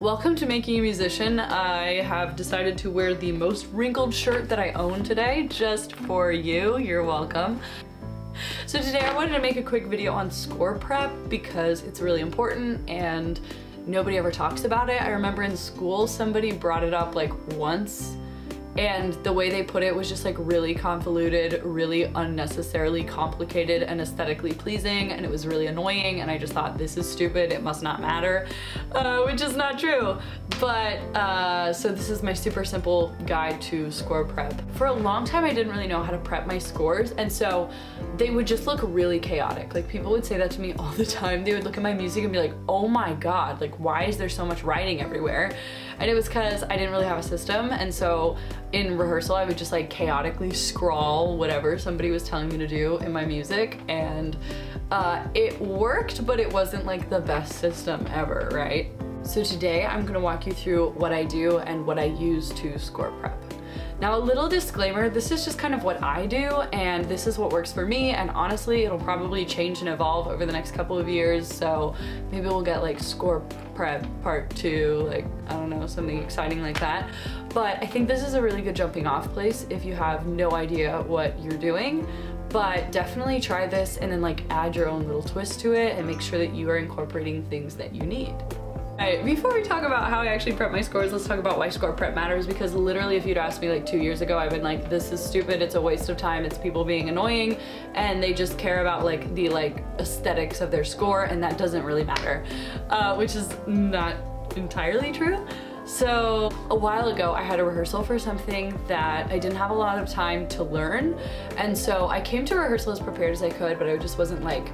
Welcome to Making a Musician. I have decided to wear the most wrinkled shirt that I own today just for you. You're welcome. So today I wanted to make a quick video on score prep because it's really important and nobody ever talks about it. I remember in school somebody brought it up like once and the way they put it was just like really convoluted, really unnecessarily complicated and aesthetically pleasing and it was really annoying and I just thought this is stupid, it must not matter, uh, which is not true. But, uh, so this is my super simple guide to score prep. For a long time I didn't really know how to prep my scores and so they would just look really chaotic. Like people would say that to me all the time. They would look at my music and be like, oh my god, like why is there so much writing everywhere? And it was because I didn't really have a system and so in rehearsal I would just like chaotically scrawl whatever somebody was telling me to do in my music and uh, it worked but it wasn't like the best system ever, right? So today I'm gonna walk you through what I do and what I use to score prep. Now a little disclaimer, this is just kind of what I do and this is what works for me and honestly it'll probably change and evolve over the next couple of years so maybe we'll get like score prep part two, like I don't know, something exciting like that. But I think this is a really good jumping off place if you have no idea what you're doing but definitely try this and then like add your own little twist to it and make sure that you are incorporating things that you need. Alright, before we talk about how I actually prep my scores, let's talk about why score prep matters because literally if you'd asked me like two years ago, I've been like, this is stupid, it's a waste of time, it's people being annoying, and they just care about like the like aesthetics of their score and that doesn't really matter, uh, which is not entirely true. So a while ago I had a rehearsal for something that I didn't have a lot of time to learn and so I came to rehearsal as prepared as I could but I just wasn't like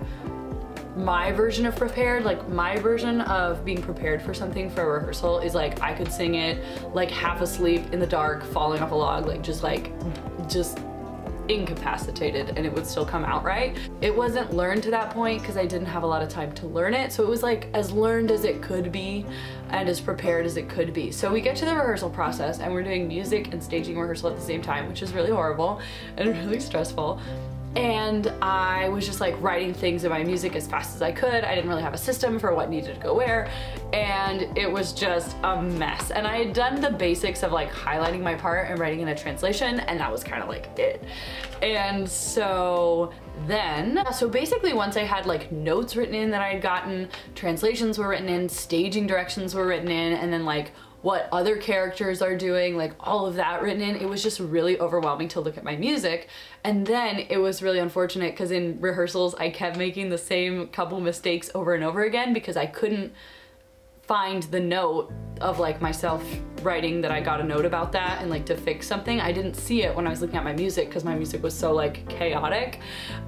my version of prepared, like my version of being prepared for something for a rehearsal is like I could sing it like half asleep in the dark, falling off a log, like just like, just incapacitated and it would still come out right. It wasn't learned to that point because I didn't have a lot of time to learn it. So it was like as learned as it could be and as prepared as it could be. So we get to the rehearsal process and we're doing music and staging rehearsal at the same time, which is really horrible and really stressful and I was just like writing things in my music as fast as I could. I didn't really have a system for what needed to go where and it was just a mess. And I had done the basics of like highlighting my part and writing in a translation and that was kind of like it. And so then, so basically once I had like notes written in that I had gotten, translations were written in, staging directions were written in, and then like what other characters are doing, like all of that written in. It was just really overwhelming to look at my music. And then it was really unfortunate because in rehearsals I kept making the same couple mistakes over and over again because I couldn't find the note of like myself writing that I got a note about that and like to fix something. I didn't see it when I was looking at my music because my music was so like chaotic.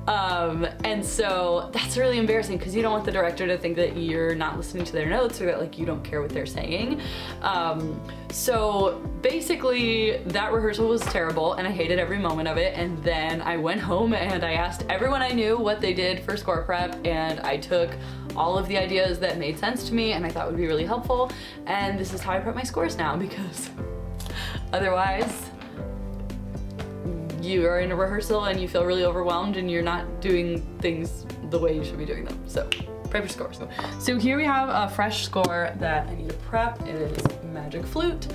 Um, and so that's really embarrassing because you don't want the director to think that you're not listening to their notes or that like you don't care what they're saying. Um, so basically that rehearsal was terrible and I hated every moment of it and then I went home and I asked everyone I knew what they did for score prep and I took all of the ideas that made sense to me and I thought would be really helpful and this is how I prep my scores now because otherwise you are in a rehearsal and you feel really overwhelmed and you're not doing things the way you should be doing them. So prep your scores. So here we have a fresh score that I need to prep. It is Magic Flute.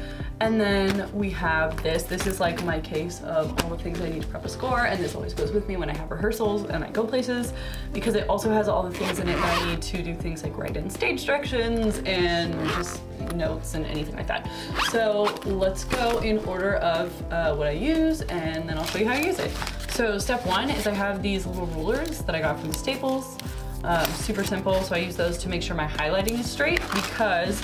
And then we have this. This is like my case of all the things I need to prep a score and this always goes with me when I have rehearsals and I go places because it also has all the things in it that I need to do things like write in stage directions and just notes and anything like that. So let's go in order of uh, what I use and then I'll show you how I use it. So step one is I have these little rulers that I got from Staples. Um, super simple, so I use those to make sure my highlighting is straight because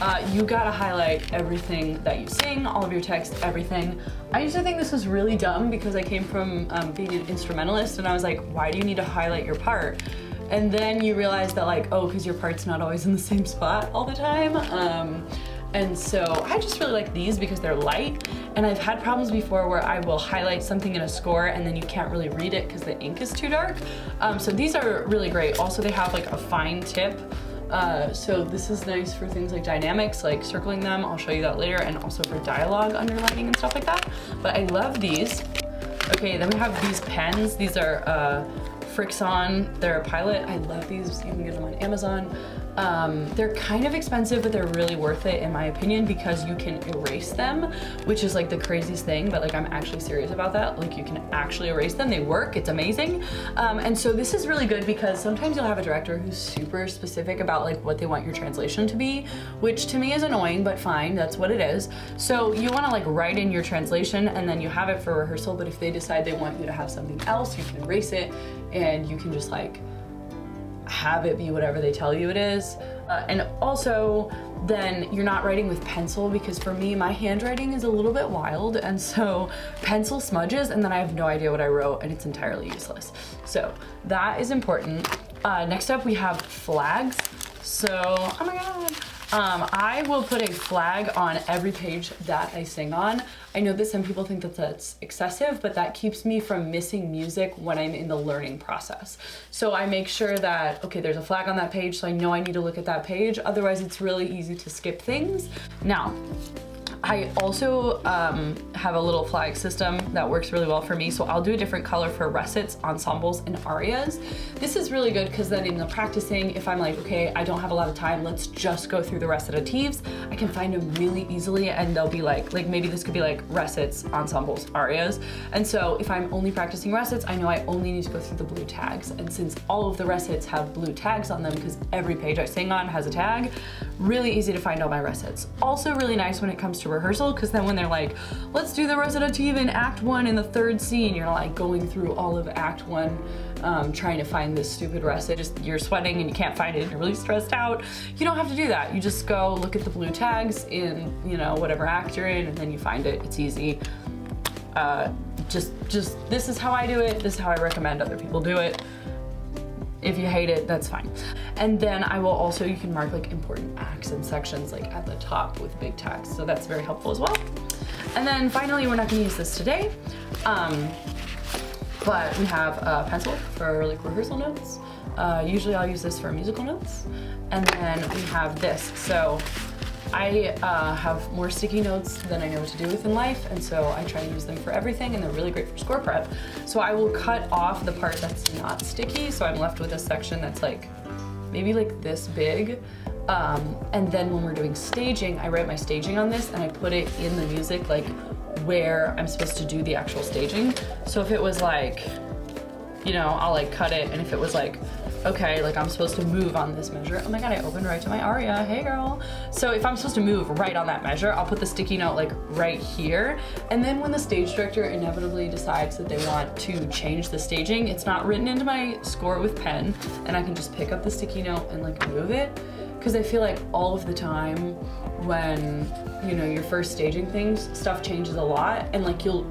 uh, you gotta highlight everything that you sing, all of your text, everything. I used to think this was really dumb because I came from um, being an instrumentalist and I was like, why do you need to highlight your part? And then you realize that like, oh, because your part's not always in the same spot all the time. Um, and so I just really like these because they're light and I've had problems before where I will highlight something in a score and then you can't really read it because the ink is too dark. Um, so these are really great. Also they have like a fine tip uh, so this is nice for things like dynamics, like circling them, I'll show you that later, and also for dialogue underlining and stuff like that. But I love these. Okay, then we have these pens. These are uh, FriXion, they're a pilot. I love these, you can get them on Amazon. Um, they're kind of expensive, but they're really worth it in my opinion because you can erase them, which is like the craziest thing, but like I'm actually serious about that. Like you can actually erase them, they work, it's amazing. Um, and so this is really good because sometimes you'll have a director who's super specific about like what they want your translation to be, which to me is annoying, but fine, that's what it is. So you wanna like write in your translation and then you have it for rehearsal, but if they decide they want you to have something else, you can erase it and you can just like have it be whatever they tell you it is. Uh, and also, then you're not writing with pencil because for me, my handwriting is a little bit wild, and so pencil smudges, and then I have no idea what I wrote, and it's entirely useless. So that is important. Uh, next up, we have flags. So, oh my god. Um, I will put a flag on every page that I sing on. I know that some people think that that's excessive, but that keeps me from missing music when I'm in the learning process. So I make sure that, okay, there's a flag on that page, so I know I need to look at that page. Otherwise, it's really easy to skip things. Now, I also um, have a little flag system that works really well for me. So I'll do a different color for recits, ensembles, and arias. This is really good because then in the practicing, if I'm like, okay, I don't have a lot of time, let's just go through the recitatives, I can find them really easily and they'll be like, like maybe this could be like recits, ensembles, arias. And so if I'm only practicing recits, I know I only need to go through the blue tags. And since all of the recits have blue tags on them because every page I sing on has a tag, really easy to find all my recits. Also really nice when it comes to rehearsal because then when they're like, let's do the recitative in act one in the third scene, you're like going through all of act one um, trying to find this stupid recit. Just you're sweating and you can't find it and you're really stressed out. You don't have to do that. You just go look at the blue tags in, you know, whatever act you're in and then you find it. It's easy. Uh, just, just, this is how I do it. This is how I recommend other people do it. If you hate it, that's fine. And then I will also, you can mark like important acts and sections like at the top with big tags. So that's very helpful as well. And then finally, we're not gonna use this today, um, but we have a pencil for like rehearsal notes. Uh, usually I'll use this for musical notes. And then we have this. So I uh, have more sticky notes than I know what to do with in life, and so I try to use them for everything, and they're really great for score prep. So I will cut off the part that's not sticky, so I'm left with a section that's like, maybe like this big. Um, and then when we're doing staging, I write my staging on this and I put it in the music like where I'm supposed to do the actual staging. So if it was like, you know, I'll like cut it, and if it was like, okay, like I'm supposed to move on this measure. Oh my god, I opened right to my aria. Hey girl. So if I'm supposed to move right on that measure, I'll put the sticky note like right here. And then when the stage director inevitably decides that they want to change the staging, it's not written into my score with pen, and I can just pick up the sticky note and like move it. Because I feel like all of the time when, you know, you're first staging things, stuff changes a lot and like you'll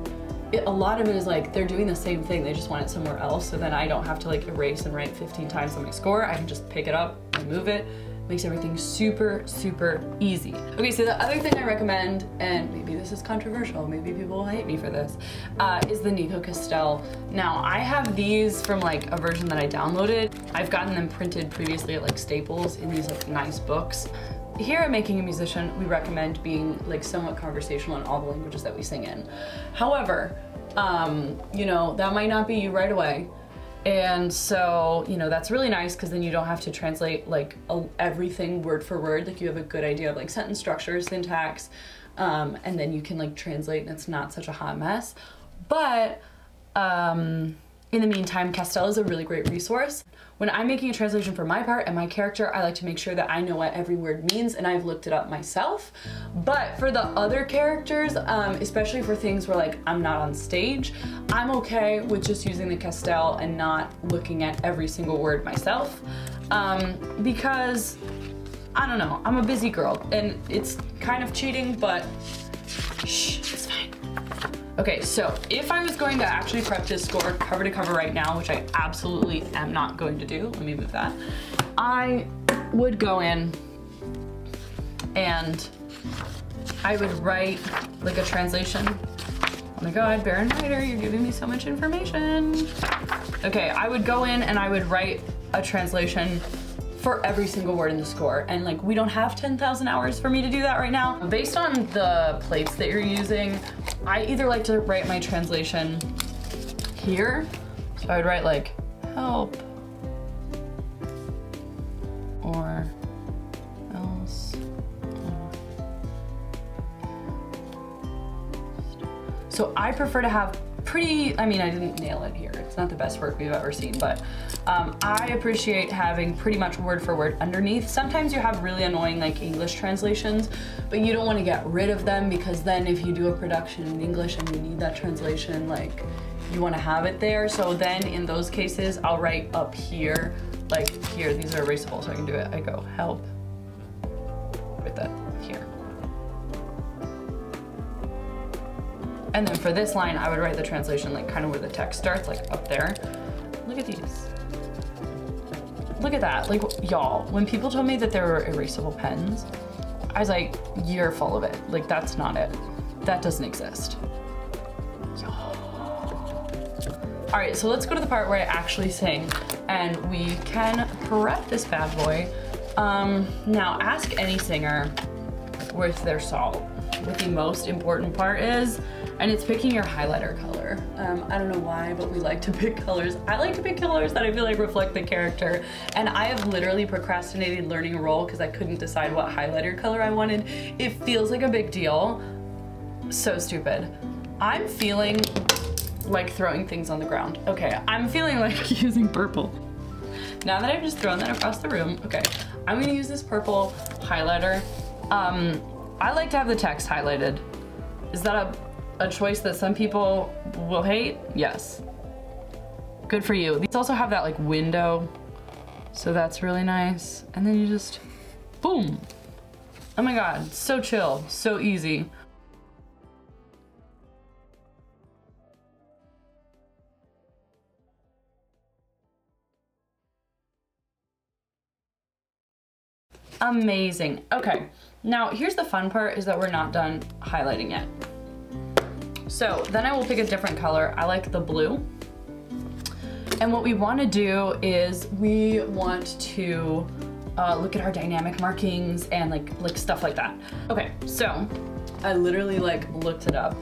it, a lot of it is like they're doing the same thing, they just want it somewhere else. So then I don't have to like erase and write 15 times on my score. I can just pick it up and move it. Makes everything super, super easy. Okay, so the other thing I recommend, and maybe this is controversial, maybe people will hate me for this, uh, is the Nico Castel. Now, I have these from like a version that I downloaded. I've gotten them printed previously at like Staples in these like nice books here at Making a Musician, we recommend being like somewhat conversational in all the languages that we sing in. However, um, you know, that might not be you right away. And so, you know, that's really nice because then you don't have to translate like a, everything word for word. Like you have a good idea of like sentence structure, syntax, um, and then you can like translate and it's not such a hot mess. But, um, in the meantime, Castel is a really great resource. When I'm making a translation for my part and my character, I like to make sure that I know what every word means and I've looked it up myself. But for the other characters, um, especially for things where like I'm not on stage, I'm okay with just using the Castel and not looking at every single word myself. Um, because, I don't know, I'm a busy girl and it's kind of cheating, but shh. Okay, so if I was going to actually prep this score cover to cover right now, which I absolutely am not going to do, let me move that, I would go in and I would write like a translation. Oh my god, Bärenreiter, you're giving me so much information. Okay, I would go in and I would write a translation for every single word in the score. And like, we don't have 10,000 hours for me to do that right now. Based on the plates that you're using, I either like to write my translation here. So I would write like, help, or else. So I prefer to have pretty, I mean, I didn't nail it here. It's not the best work we've ever seen, but um, I appreciate having pretty much word for word underneath. Sometimes you have really annoying like English translations, but you don't want to get rid of them because then if you do a production in English and you need that translation, like you want to have it there. So then in those cases, I'll write up here, like here, these are erasable, so I can do it. I go help with that And then for this line, I would write the translation like kind of where the text starts, like up there. Look at these. Look at that. Like, y'all, when people told me that there were erasable pens, I was like, you're full of it. Like, that's not it. That doesn't exist. Y'all. All right, so let's go to the part where I actually sing and we can prep this bad boy. Um, now, ask any singer with their salt. What the most important part is, and it's picking your highlighter color. Um, I don't know why, but we like to pick colors. I like to pick colors that I feel like reflect the character. And I have literally procrastinated learning a role because I couldn't decide what highlighter color I wanted. It feels like a big deal. So stupid. I'm feeling like throwing things on the ground. Okay, I'm feeling like using purple. Now that I've just thrown that across the room, okay, I'm gonna use this purple highlighter. Um, I like to have the text highlighted. Is that a, a choice that some people will hate? Yes. Good for you. These also have that like window, so that's really nice. And then you just, boom. Oh my God, so chill, so easy. Amazing. Okay, now here's the fun part is that we're not done highlighting yet. So then I will pick a different color. I like the blue. And what we wanna do is we want to uh, look at our dynamic markings and like, like stuff like that. Okay, so I literally like looked it up.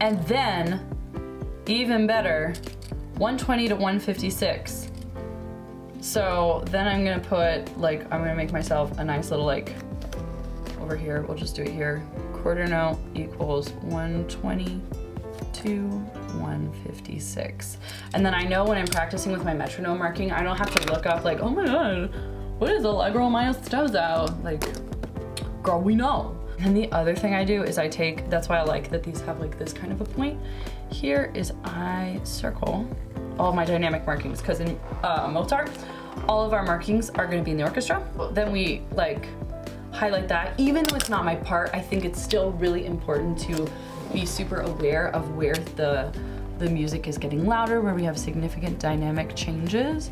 And then even better, 120 to 156. So then I'm gonna put, like, I'm gonna make myself a nice little, like, over here, we'll just do it here. Quarter note equals 120 to 156. And then I know when I'm practicing with my metronome marking, I don't have to look up like, oh my God, what is Allegro maestoso? Like, girl, we know. And the other thing I do is I take, that's why I like that these have like this kind of a point. Here is I circle all my dynamic markings because in uh, Mozart, all of our markings are gonna be in the orchestra. Then we like highlight that. Even though it's not my part, I think it's still really important to be super aware of where the, the music is getting louder, where we have significant dynamic changes.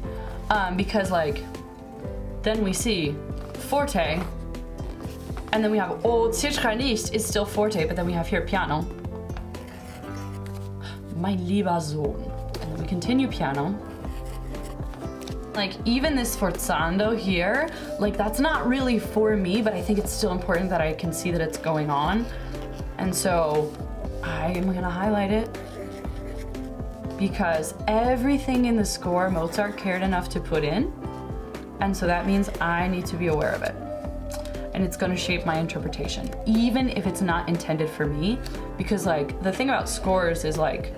Um, because like, then we see forte, and then we have O zittre nicht is still forte, but then we have here piano. Mein lieber Sohn. And then we continue piano. Like even this sforzando here, like that's not really for me, but I think it's still important that I can see that it's going on. And so I am gonna highlight it because everything in the score Mozart cared enough to put in. And so that means I need to be aware of it and it's gonna shape my interpretation, even if it's not intended for me. Because like, the thing about scores is like,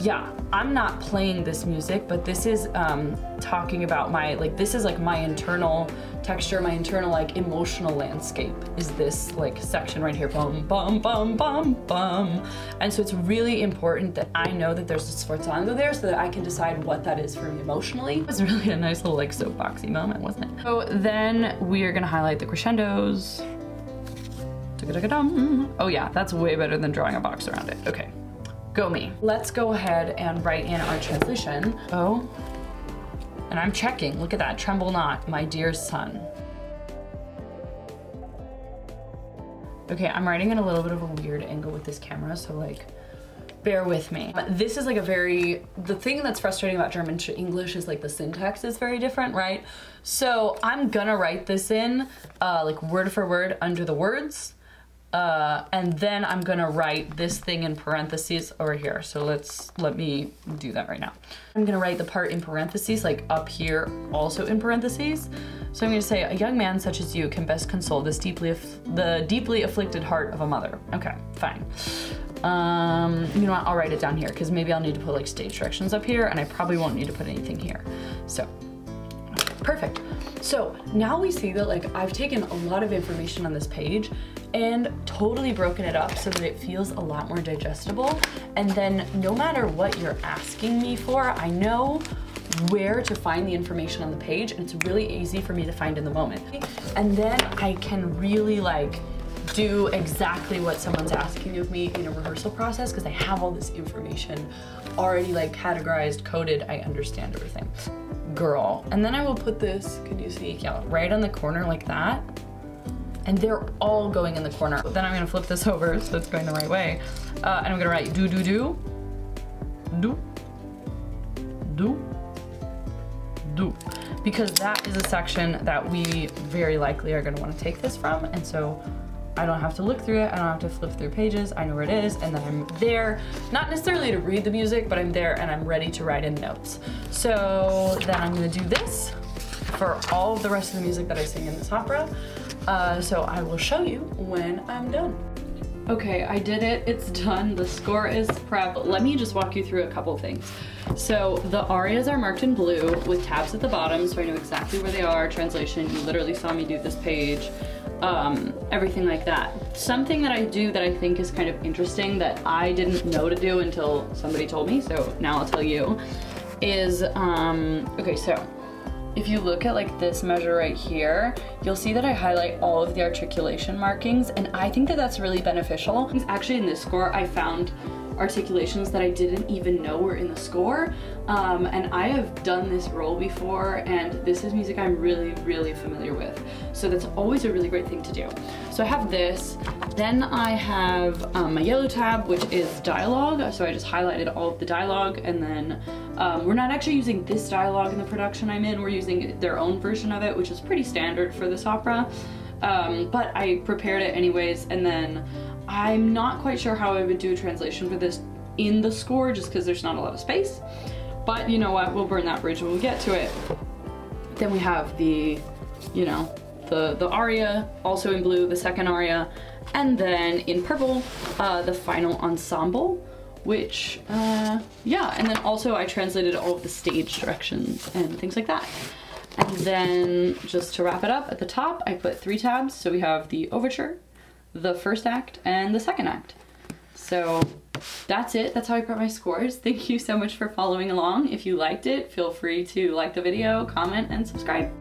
yeah, I'm not playing this music, but this is um, talking about my, like, this is like my internal texture, my internal like emotional landscape is this like section right here, bum, bum, bum, bum, bum. And so it's really important that I know that there's a sforzando there so that I can decide what that is for me emotionally. It was really a nice little like soapboxy moment, wasn't it? So then we are gonna highlight the crescendos. Oh yeah, that's way better than drawing a box around it. Okay. Go me. Let's go ahead and write in our transition. Oh, and I'm checking, look at that, tremble not, my dear son. Okay, I'm writing in a little bit of a weird angle with this camera, so like, bear with me. This is like a very, the thing that's frustrating about German to English is like the syntax is very different, right? So I'm gonna write this in uh, like word for word under the words, Uh, and then I'm gonna write this thing in parentheses over here. So let's, let me do that right now. I'm gonna write the part in parentheses, like up here, also in parentheses. So I'm gonna say, a young man such as you can best console this deeply, the deeply afflicted heart of a mother. Okay, fine. Um, you know what, I'll write it down here because maybe I'll need to put like stage directions up here and I probably won't need to put anything here. So, perfect. So now we see that like I've taken a lot of information on this page and totally broken it up so that it feels a lot more digestible. And then no matter what you're asking me for, I know where to find the information on the page and it's really easy for me to find in the moment. And then I can really like do exactly what someone's asking of me in a rehearsal process because I have all this information already like categorized, coded, I understand everything. Girl. And then I will put this, can you see? Yeah, right on the corner like that and they're all going in the corner. Then I'm gonna flip this over so it's going the right way. Uh, and I'm gonna write do, do, do, do, do, do. Because that is a section that we very likely are gonna wanna take this from. And so I don't have to look through it, I don't have to flip through pages, I know where it is, and then I'm there, not necessarily to read the music, but I'm there and I'm ready to write in notes. So then I'm gonna do this for all the rest of the music that I sing in this opera. Uh, so I will show you when I'm done. Okay, I did it, it's done, the score is prep. Let me just walk you through a couple things. So the arias are marked in blue with tabs at the bottom so I know exactly where they are, translation, you literally saw me do this page, um, everything like that. Something that I do that I think is kind of interesting that I didn't know to do until somebody told me, so now I'll tell you, is, um, okay, so if you look at like this measure right here, you'll see that I highlight all of the articulation markings and I think that that's really beneficial. Actually in this score, I found articulations that I didn't even know were in the score. Um, and I have done this role before and this is music I'm really, really familiar with. So that's always a really great thing to do. So I have this, then I have um, my yellow tab, which is dialogue. So I just highlighted all of the dialogue and then um, we're not actually using this dialogue in the production I'm in, we're using their own version of it, which is pretty standard for this opera. Um, but I prepared it anyways and then I'm not quite sure how I would do a translation for this in the score just because there's not a lot of space. But you know what, we'll burn that bridge when we get to it. Then we have the, you know, the, the aria, also in blue, the second aria, and then in purple, uh, the final ensemble, which, uh, yeah, and then also I translated all of the stage directions and things like that. And then just to wrap it up, at the top, I put three tabs. So we have the overture, the first act and the second act. So that's it. That's how I prep my scores. Thank you so much for following along. If you liked it, feel free to like the video, comment, and subscribe.